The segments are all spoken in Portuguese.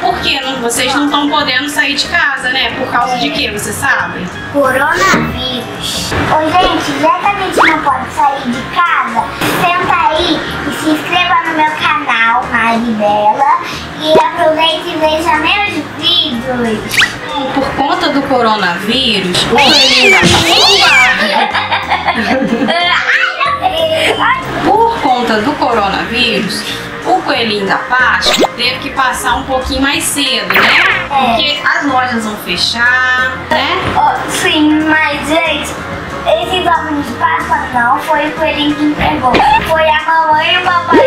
Porque não, vocês não estão podendo sair de casa, né? Por causa de quê, você sabe? Coronavírus. Ô, gente, já que a gente não pode sair de casa, senta aí e se inscreva no meu canal, Maribela, e aproveite e veja meus vídeos. Por conta do coronavírus, o Por conta do coronavírus, o coelhinho da Páscoa teve que passar um pouquinho mais cedo, né? Porque as lojas vão fechar, né? Oh, sim, mas gente, esses ovos de Páscoa não foi o coelhinho que entregou. Foi a mamãe e o papai.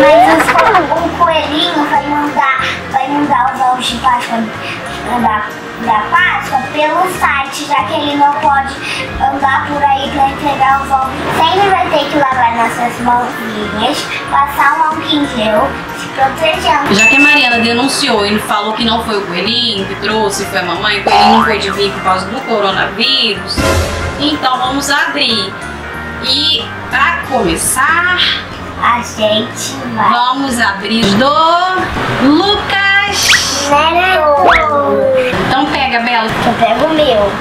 Mas os o coelhinho vai mandar, vai mandar os ovos de Páscoa da Páscoa pelo site, já que ele não pode andar por aí para entregar os ovos. Sempre vai ter que lavar nossas mãozinhas, passar um álcool em gel, se protegendo. Já que a Mariana denunciou e falou que não foi o coelhinho que trouxe, foi a mamãe, o coelhinho não pôde vir por causa do coronavírus, então vamos abrir. E para começar, A gente vai. vamos abrir do Lucas. Neto! Então pega, Bela, Eu pego o meu.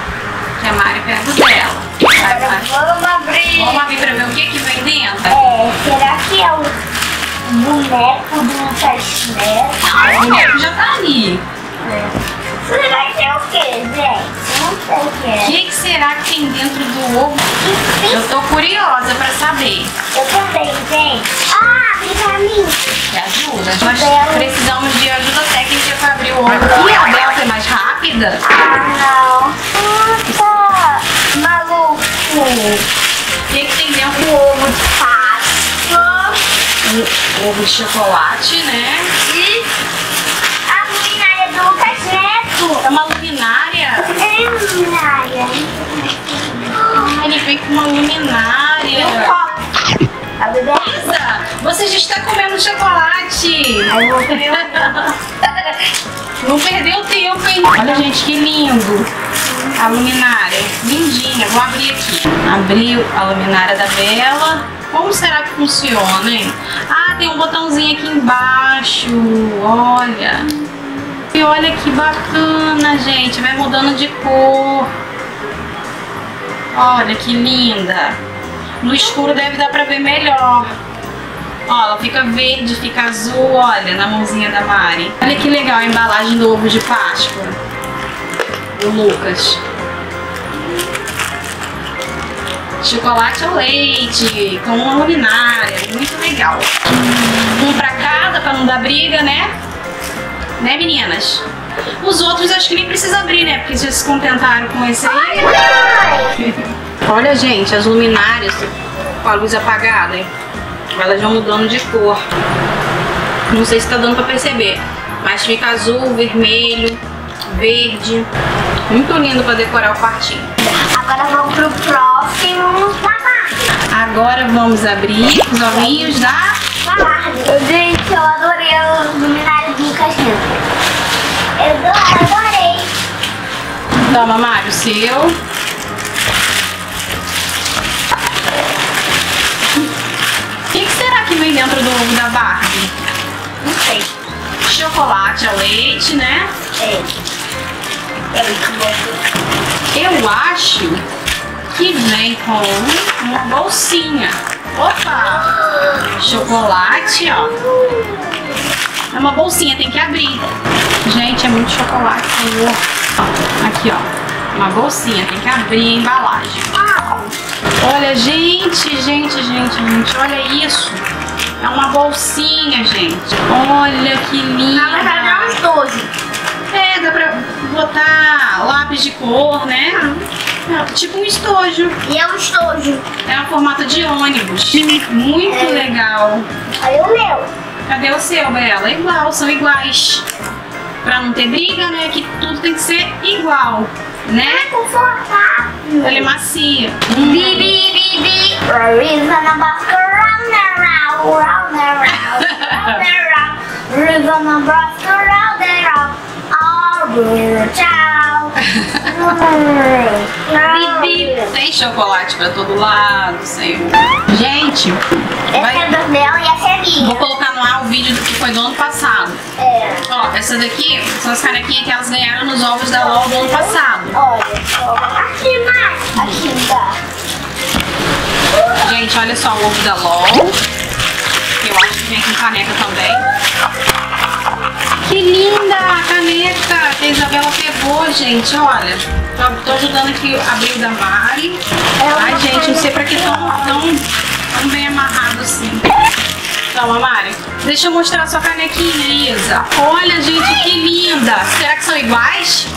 que a Mari pega o dela. Vai, vai. Vamos abrir. Vamos abrir pra ver o que, que vem dentro? É, será que é o boneco do Lucas Neto? O boneco já tá ali. Será que é o quê, gente? Não sei o que O é. que, que será que tem dentro do ovo? Eu tô curiosa pra saber. Eu também, gente. Ah, abre pra mim. Me ajuda? Nós precisamos de ajuda pra abrir o ovo. E a Bela foi mais rápida? Ah, não. Nossa, maluco. O que, que tem dentro O ovo de Páscoa. do ovo de chocolate, né? E a luminária do Lucas Neto. É uma luminária. É luminária. Ah, ele vem com uma E um luminária. copo. Você já está comendo chocolate. Aí eu vou comer Não perdeu tempo, hein? Olha, gente, que lindo. A luminária. Lindinha. Vou abrir aqui. Abriu a luminária da vela. Como será que funciona, hein? Ah, tem um botãozinho aqui embaixo. Olha. E olha que bacana, gente. Vai mudando de cor. Olha que linda. No escuro deve dar pra ver melhor. Ó, ela fica verde, fica azul, olha, na mãozinha da Mari. Olha que legal a embalagem do ovo de Páscoa. Do Lucas. Chocolate ao leite, com uma luminária, muito legal. Um pra cada, pra não dar briga, né? Né, meninas? Os outros acho que nem precisa abrir, né? Porque já se contentaram com esse aí. Olha, gente, as luminárias com a luz apagada, hein? Elas vão mudando de cor. Não sei se tá dando pra perceber, mas fica azul, vermelho, verde. Muito lindo pra decorar o quartinho. Agora vamos pro próximo da Barbie. Agora vamos abrir os ovinhos da... Barbie. Gente, eu adorei os luminários do Neto. Eu do- adorei. Toma, Mário, o seu. Dentro do da Barbie? Não sei. Chocolate ao leite, né? É. É. Eu acho que vem com uma bolsinha. Opa! Chocolate, ó. É uma bolsinha, tem que abrir. Gente, é muito chocolate. Ó, Aqui, ó. Uma bolsinha, tem que abrir a embalagem. Olha, gente, gente, gente, gente, olha isso. É uma bolsinha, gente. Olha que linda. Na verdade é um estojo. É, dá pra botar lápis de cor, né? É, tipo um estojo. E é um estojo. É um formato de ônibus. Muito É. legal. Olha o meu. Cadê o seu, Bela? Igual, são iguais. Pra não ter briga, né? Que tudo tem que ser igual, né? Confortável. Ele é macia. Bi, bi, bi, bi. Reason about to round and round, round and round, round and round. About to round and round. Tchau. Bibi. Tem chocolate pra todo lado, senhor. Gente, Essa vai- é do meu e essa é vou minha. colocar no ar o vídeo do que foi do ano passado. É. Ó, essas daqui são as canequinhas que elas ganharam nos ovos da LOL do ano passado. Olha só. Aqui mais. Aqui dá. Gente, olha só o ovo da LOL. Eu acho que vem com caneca também. Que linda a caneca que a Isabela pegou, gente. Olha, tô, tô ajudando aqui a abrir da Mari. Ai, gente, não sei pra que tão, tão, tão bem amarrado assim. Toma, Mari. Deixa eu mostrar a sua canequinha, Isa. Olha, gente, que linda. Será que são iguais?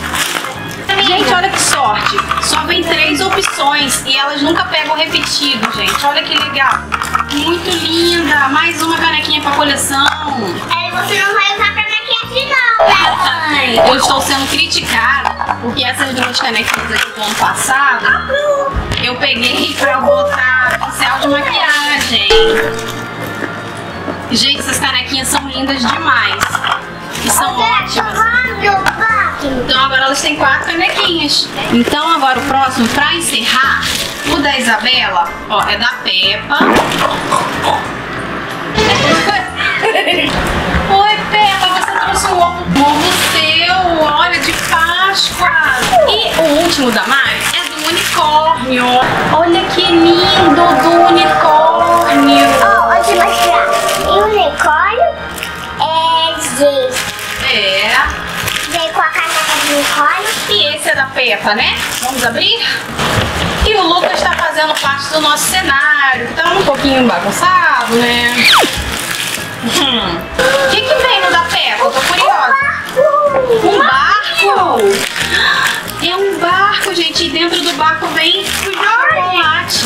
Gente, olha que sorte. Só vem três opções e elas nunca pegam repetido, gente. Olha que legal. Muito linda. Mais uma canequinha pra coleção. Aí você não vai usar canequinha assim não, né, mãe? Eu estou sendo criticada porque essas duas canequinhas aqui do ano passado eu peguei pra botar pincel de maquiagem. Gente, essas canequinhas são lindas demais. E são ótimas. Então agora elas têm quatro canequinhas. Então agora o próximo, pra encerrar, o da Isabela, ó, é da Peppa. Oi, Peppa, você trouxe o ovo, o ovo seu, olha, de Páscoa. E o último da Mari é do unicórnio. Peppa, né? Vamos abrir? E o Lucas está fazendo parte do nosso cenário, que tá um pouquinho bagunçado, né? Hum. O que, que vem no da Peppa? Eu tô curiosa. Um barco! É um barco, gente. E dentro do barco vem chocolate.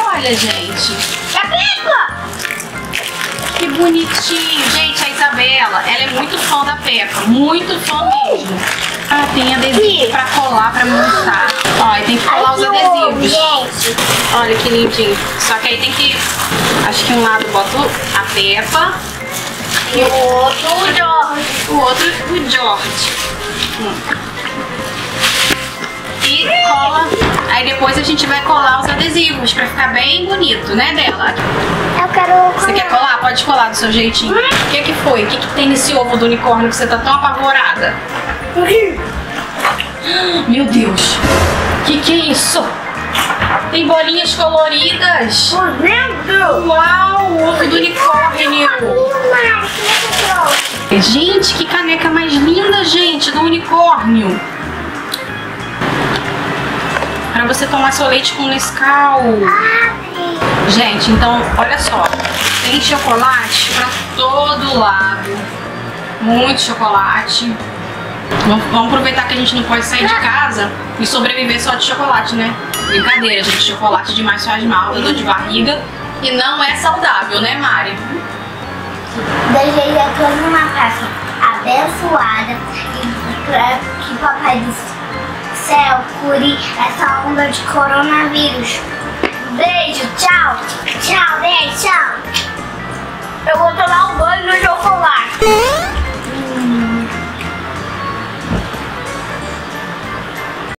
Olha, gente. É Peppa! Que bonitinho. Gente, a Isabela, ela é muito fã da Peppa. Muito fã mesmo. Ah, tem adesivo pra colar, pra montar. Ó, e tem que colar os adesivos. Olha que lindinho. Só que aí tem que... Acho que um lado bota a Peppa e o outro o George. o outro o George. Hum. E cola. Aí depois a gente vai colar os adesivos pra ficar bem bonito, né, dela? Eu quero... Você quer colar? Pode colar do seu jeitinho. O que que foi? O que que tem nesse ovo do unicórnio que você tá tão apavorada? Meu Deus. O que que é isso? Tem bolinhas coloridas. Vendo? Uau, o ovo do unicórnio. Gente, que caneca mais linda, gente, do unicórnio. Pra você tomar seu leite com Nescau. Gente, então, olha só. Tem chocolate pra todo lado. Muito chocolate. Vamos aproveitar que a gente não pode sair de casa e sobreviver só de chocolate, né? Brincadeira, gente. Chocolate demais faz mal, dá dor de barriga. E não é saudável, né, Mari? Desejo a todos uma Páscoa abençoada e que Papai do Céu cure essa onda de coronavírus. Beijo, tchau. Tchau, beijo, tchau. Eu vou tomar um banho no chocolate.